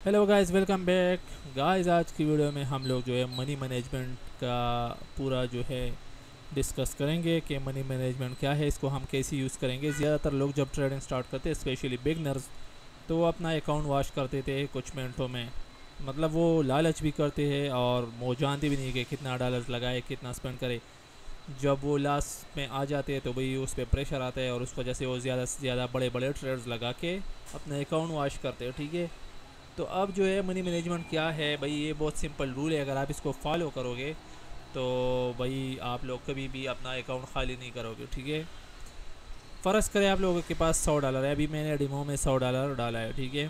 Hello guys welcome back guys आज की video में हम लोग जो है मनी मैनेजमेंट का पूरा जो है डिस्कस करेंगे कि मनी मैनेजमेंट क्या है, इसको हम कैसे यूज़ करेंगे। ज़्यादातर लोग जब ट्रेडिंग स्टार्ट करते हैं स्पेशली बिगनर्स तो वो अपना अकाउंट वॉश करते थे कुछ मिनटों में। मतलब वो लालच भी करते हैं और वो जानते भी नहीं कि कितना डॉलर लगाए, कितना स्पेंड करे। जब वो लास्ट में आ जाते हैं तो भाई उस पर प्रेशर आता है और उस वजह से वो ज़्यादा से ज़्यादा बड़े बड़े ट्रेड्स लगा के अपने अकाउंट वॉश करते हैं, ठीक है? तो अब जो है मनी मैनेजमेंट क्या है? भाई, ये बहुत सिंपल रूल है, अगर आप इसको फॉलो करोगे तो भाई आप लोग कभी भी अपना अकाउंट खाली नहीं करोगे, ठीक है? फ़र्ज़ करें आप लोगों के पास सौ डॉलर है। अभी मैंने डिमो में सौ डॉलर डाला है, ठीक है?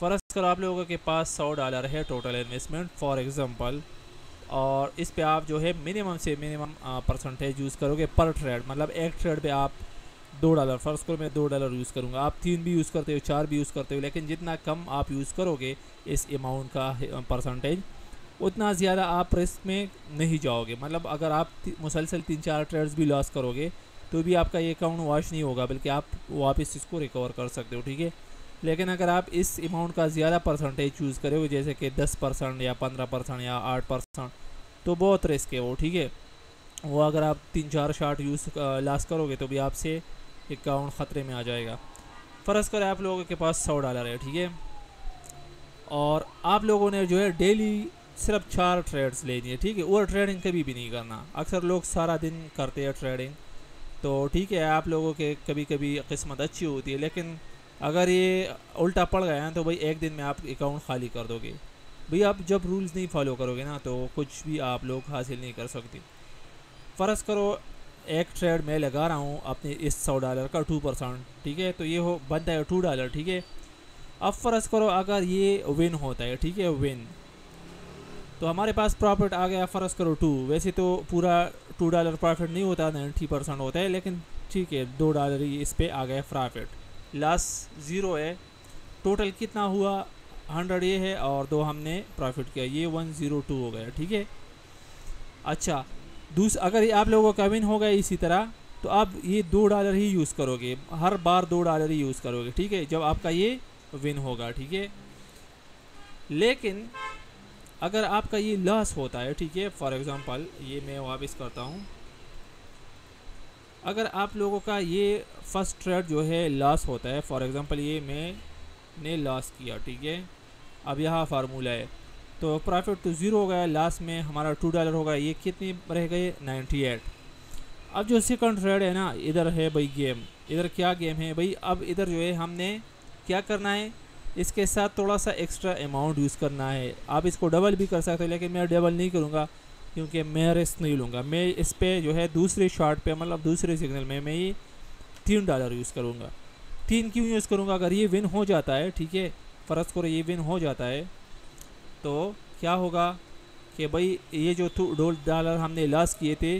फ़र्ज़ करो आप लोगों के पास सौ डॉलर है टोटल इन्वेस्टमेंट फॉर एग्ज़ाम्पल और इस पे आप जो है मिनिमम से मिनिमम परसेंटेज यूज़ करोगे पर ट्रेड मतलब एक ट्रेड पे आप दो डॉलर, फ़र्ज़ करो मैं दो डॉलर यूज़ करूँगा। आप तीन भी यूज़ करते हो, चार भी यूज़ करते हो, लेकिन जितना कम आप यूज़ करोगे इस अमाउंट का परसेंटेज उतना ज़्यादा आप रिस्क में नहीं जाओगे। मतलब अगर आप मुसलसल तीन चार ट्रेड्स भी लॉस करोगे तो भी आपका ये अकाउंट वॉश नहीं होगा, बल्कि आप वापस इसको रिकवर कर सकते हो, ठीक है? लेकिन अगर आप इस अमाउंट का ज़्यादा परसेंटेज चूज़ करोगे, जैसे कि दस परसेंट या पंद्रह परसेंट या आठ परसेंट तो बहुत रिस्क है वो, ठीक है? वो अगर आप तीन चार शार्ट यूज़ लॉस करोगे तो भी आपसे अकाउंट ख़तरे में आ जाएगा। फ़र्ज़ करें आप लोगों के पास सौ डॉलर है, ठीक है? और आप लोगों ने जो है डेली सिर्फ़ चार ट्रेड्स लेनी है ठीक है? ओवर ट्रेडिंग कभी भी नहीं करना। अक्सर लोग सारा दिन करते हैं ट्रेडिंग। तो ठीक है, आप लोगों के कभी कभी किस्मत अच्छी होती है, लेकिन अगर ये उल्टा पड़ गया तो भाई एक दिन में आप अकाउंट खाली कर दोगे। भाई आप जब रूल्स नहीं फॉलो करोगे ना तो कुछ भी आप लोग हासिल नहीं कर सकते। फ़र्ज़ करो एक ट्रेड मैं लगा रहा हूँ अपने इस सौ डॉलर का टू परसेंट ठीक है? तो ये हो, बनता है टू डॉलर ठीक है? अब फ़र्ज़ करो अगर ये विन होता है, ठीक है? विन तो हमारे पास प्रॉफिट आ गया, फ़र्ज़ करो टू वैसे तो पूरा टू डॉलर प्रॉफिट नहीं होता नाइन्टी परसेंट होता है, लेकिन ठीक है, दो डॉलर ही इस पर आ गया प्रॉफिट लास ज़ीरो है. टोटल कितना हुआ? हंड्रेड ये है और दो हमने प्रॉफिट किया. ये वन ज़ीरो टू हो गया, ठीक है? अच्छा दूस, अगर आप लोगों का विन होगा इसी तरह तो आप ये दो डॉलर ही यूज़ करोगे। हर बार दो डॉलर ही यूज़ करोगे, ठीक है? जब आपका ये विन होगा, ठीक है? लेकिन अगर आपका ये लॉस होता है, ठीक है? फॉर एग्ज़ाम्पल ये मैं वापस करता हूँ। अगर आप लोगों का ये फ़र्स्ट ट्रेड जो है लॉस होता है फॉर एग्ज़ाम्पल ये मैंने लॉस किया, ठीक है? अब यहाँ फार्मूला है। तो प्रॉफिट तो ज़ीरो हो गया लास्ट में हमारा टू डॉलर होगा ये कितनी रह गए नाइन्टी एट अब जो सेकंड ट्रेड है ना, इधर है भाई गेम इधर क्या गेम है भाई? अब इधर जो है हमने क्या करना है? इसके साथ थोड़ा सा एक्स्ट्रा अमाउंट यूज़ करना है. आप इसको डबल भी कर सकते हो, लेकिन मैं डबल नहीं करूँगा, क्योंकि मैं रिस्क नहीं लूँगा. मैं इस पर जो है दूसरे शॉर्ट पे मतलब दूसरे सिग्नल में मैं ये तीन डॉलर यूज़ करूँगा. तीन क्यों यूज़ करूँगा? अगर ये विन हो जाता है, ठीक है? फ़र्ज़ करो ये विन हो जाता है तो क्या होगा कि भाई, ये जो दो डॉलर हमने लॉस किए थे,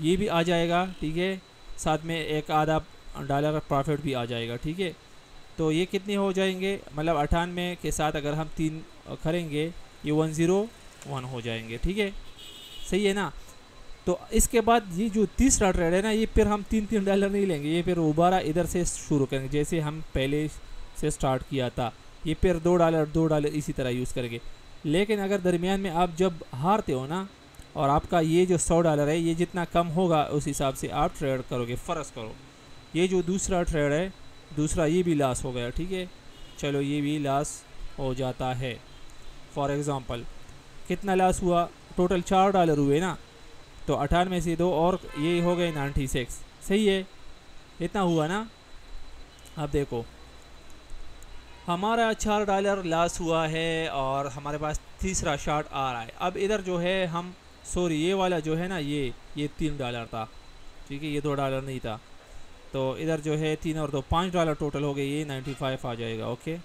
ये भी आ जाएगा, ठीक है? साथ में एक आधा डॉलर प्रॉफिट भी आ जाएगा, ठीक है? तो ये कितने हो जाएँगे? मतलब अठानवे के साथ अगर हम तीन करेंगे, ये वन ज़ीरो वन हो जाएँगे, ठीक है? सही है ना? तो इसके बाद ये जो तीसरा ट्रेड है ना, ये फिर हम तीन तीन डॉलर नहीं लेंगे, ये फिर दोबारा इधर से शुरू करेंगे, जैसे हम पहले से स्टार्ट किया था। ये फिर दो डॉलर दो डॉलर इसी तरह यूज़ करेंगे। लेकिन अगर दरमियान में आप जब हारते हो ना, और आपका ये जो सौ डॉलर है, ये जितना कम होगा, उस हिसाब से आप ट्रेड करोगे, फ़र्ज़ करो। ये जो दूसरा ट्रेड है, दूसरा ये भी लॉस हो गया, ठीक है? चलो, ये भी लॉस हो जाता है। फॉर एग्ज़ाम्पल कितना लॉस हुआ? टोटल चार डॉलर हुए ना? तो अठानवे से दो और ये हो गए नाइन्टी सिक्स सही है? इतना हुआ ना? अब देखो हमारा चार डॉलर लॉस हुआ है और हमारे पास तीसरा शार्ट आ रहा है। अब इधर जो है, हम सॉरी ये वाला जो है ना, ये ये तीन डॉलर था। ठीक है, ये दो डॉलर नहीं था। तो इधर जो है, तीन और दो, पाँच डॉलर टोटल हो गए, ये नाइन्टी फाइव आ जाएगा ओके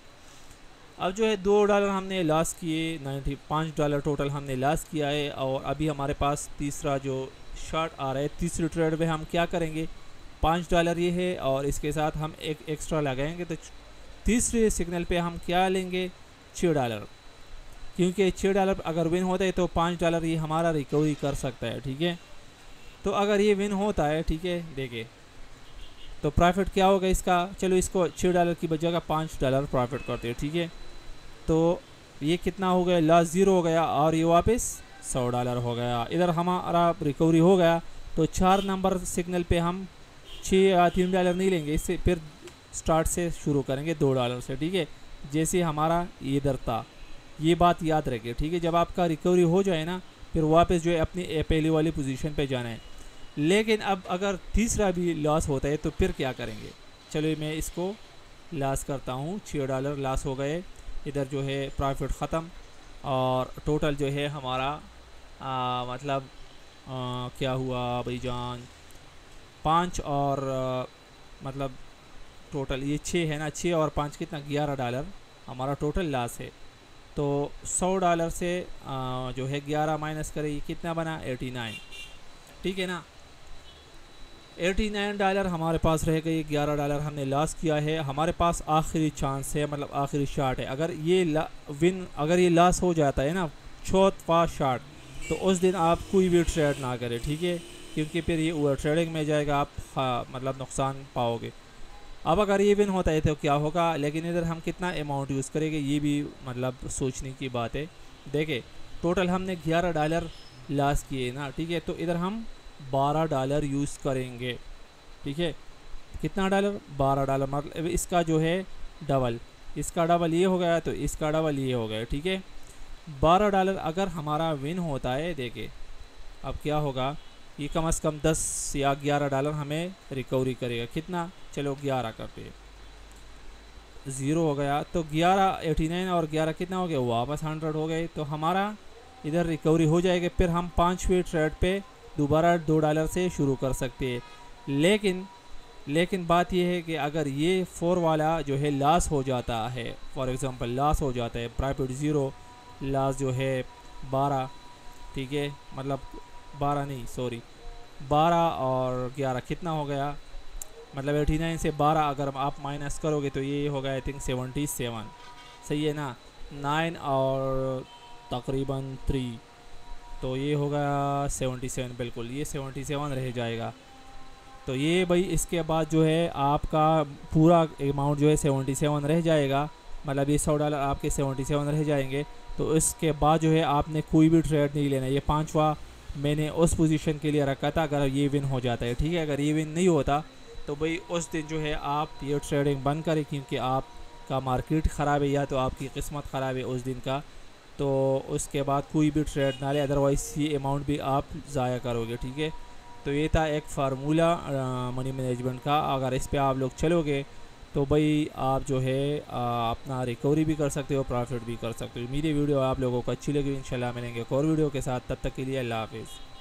अब जो है, दो डॉलर हमने लॉस किए नाइन्टी पाँच डॉलर टोटल हमने लॉस किया है और अभी हमारे पास तीसरा जो शार्ट आ रहा है, तीसरे ट्रेड में हम क्या करेंगे? पाँच डॉलर ये है और इसके साथ हम एक एक्स्ट्रा लगाएँगे तो तीसरे सिग्नल पे हम क्या लेंगे? छः डॉलर क्योंकि छः डॉलर अगर विन होता है तो पाँच डॉलर ये हमारा रिकवरी कर सकता है, ठीक है? तो अगर ये विन होता है, ठीक है देखिए तो प्रॉफिट क्या होगा इसका? चलो इसको छः डॉलर की जगह पाँच डॉलर प्रॉफिट करते हैं, ठीक है? तो ये कितना हो गया? लॉस ज़ीरो हो गया, और ये वापस सौ डॉलर हो गया। इधर हमारा रिकवरी हो गया तो चार नंबर सिग्नल पे हम छः या तीन डॉलर नहीं लेंगे। इससे फिर स्टार्ट से शुरू करेंगे दो डॉलर से ठीक है? जैसे हमारा इधर था ये बात याद रखिए ठीक है? जब आपका रिकवरी हो जाए ना फिर वापस जो है अपनी पहली वाली पोजीशन पे जाना है। लेकिन अब अगर तीसरा भी लॉस होता है तो फिर क्या करेंगे? चलो मैं इसको लॉस करता हूँ छः डॉलर लॉस हो गए इधर जो है प्रॉफिट ख़त्म और टोटल जो है हमारा आ, मतलब आ, क्या हुआ भाई जान? पाँच और आ, मतलब टोटल ये छः है ना छः और पाँच कितना? ग्यारह डॉलर हमारा टोटल लॉस है। तो सौ डॉलर से आ, जो है ग्यारह माइनस करें ये कितना बना? Eighty nine. ठीक है ना? एटी नाइन डॉलर हमारे पास रह गई ग्यारह डॉलर हमने लॉस किया है। हमारे पास आखिरी चांस है मतलब आखिरी शार्ट है। अगर ये विन अगर ये लॉस हो जाता है ना चौथा शार्ट तो उस दिन आप कोई भी ट्रेड ना करें ठीक है? क्योंकि फिर ये ओवर ट्रेडिंग में जाएगा आप हाँ, मतलब नुकसान पाओगे। अब अगर ये विन होता है तो क्या होगा? लेकिन इधर हम कितना अमाउंट यूज़ करेंगे? ये भी मतलब सोचने की बात है। देखे टोटल हमने ग्यारह डॉलर लॉस किए ना, ठीक है? तो इधर हम बारह डॉलर यूज़ करेंगे, ठीक है? कितना डॉलर बारह डॉलर मतलब इसका जो है डबल इसका डबल ये हो गया तो इसका डबल ये हो गया, ठीक है? बारह डॉलर अगर हमारा विन होता है देखे अब क्या होगा? ये कम अज़ कम दस या ग्यारह डॉलर हमें रिकवरी करेगा। कितना? चलो ग्यारह करते ज़ीरो हो गया तो ग्यारह, एटी नाइन और ग्यारह कितना हो गया? वापस हंड्रेड हो गए। तो हमारा इधर रिकवरी हो जाएगी, फिर हम पाँचवें ट्रेड पे दोबारा दो डॉलर से शुरू कर सकते हैं। लेकिन लेकिन बात यह है कि अगर ये फोर वाला जो है लॉस हो जाता है फॉर एग्ज़ाम्पल लॉस हो जाता है प्रॉफिट ज़ीरो लॉस जो है बारह, ठीक है? मतलब बारह नहीं सॉरी बारह और ग्यारह कितना हो गया? मतलब एटी नाइन से बारह अगर आप माइनस करोगे तो ये होगा आई थिंक सेवेंटी सेवन सही है ना? नाइन और तकरीबन थ्री तो ये होगा सेवेंटी सेवन बिल्कुल। ये सेवेंटी सेवन रह जाएगा। तो ये भाई, इसके बाद जो है, आपका पूरा अमाउंट जो है सेवेंटी सेवन रह जाएगा। मतलब ये सौ डॉलर आपके सेवेंटी सेवन रह जाएँगे। तो इसके बाद जो है, आपने कोई भी ट्रेड नहीं लेना। ये पाँचवा मैंने उस पोजीशन के लिए रखा था, अगर ये विन हो जाता है। ठीक है? अगर ये विन नहीं होता तो भाई उस दिन जो है आप ये ट्रेडिंग बंद करें क्योंकि आपका मार्केट ख़राब है या तो आपकी किस्मत ख़राब है उस दिन का। तो उसके बाद कोई भी ट्रेड ना ले अदरवाइज़ ये अमाउंट भी आप ज़ाया करोगे ठीक है? तो ये था एक फार्मूला मनी मैनेजमेंट का। अगर इस पर आप लोग चलोगे तो भाई आप जो है आ, अपना रिकवरी भी कर सकते हो प्रॉफिट भी कर सकते हो। मेरी वीडियो आप लोगों को अच्छी लगी इंशाल्लाह मिलेंगे एक और वीडियो के साथ। तब तक के लिए अल्लाह हाफिज़।